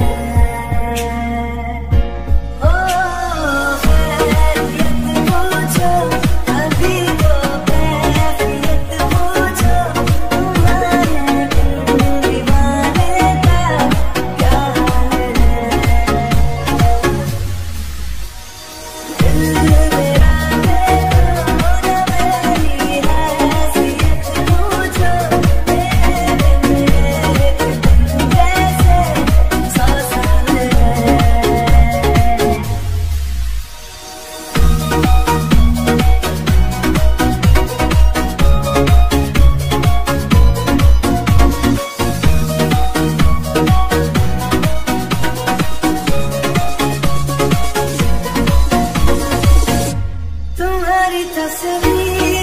love. carita se ríe.